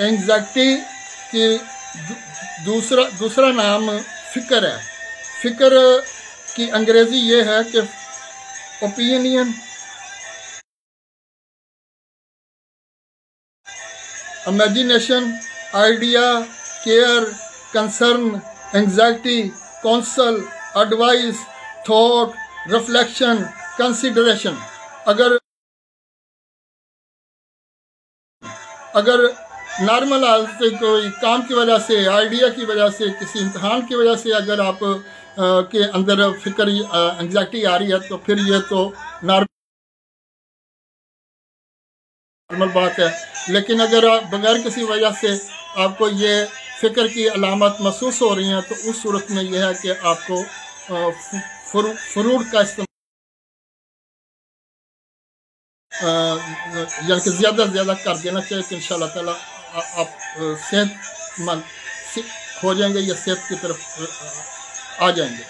Anxiety की दूसरा दूसरा नाम फ़िक्र है। फ़िक्र की अंग्रेज़ी ये है कि opinion imagination idea care concern anxiety counsel advice thought reflection consideration अगर अगर नॉर्मल हालत से कोई काम की वजह से आइडिया की वजह से किसी इम्तहान की वजह से अगर आप आ, के अंदर फ़िक्र एंगजाइटी आ रही है तो फिर ये तो नॉर्मल बात है। लेकिन अगर बगैर किसी वजह से आपको ये फ़िक्र की अलामत महसूस हो रही हैं तो उस सूरत में यह है कि आपको फ्रूट का इस्तेमाल यानी कि ज़्यादा से ज़्यादा कर देना चाहिए कि इन ताला आप सेहतमंद खोजेंगे जाएँगे या सेहत की तरफ़ आ जाएँगे।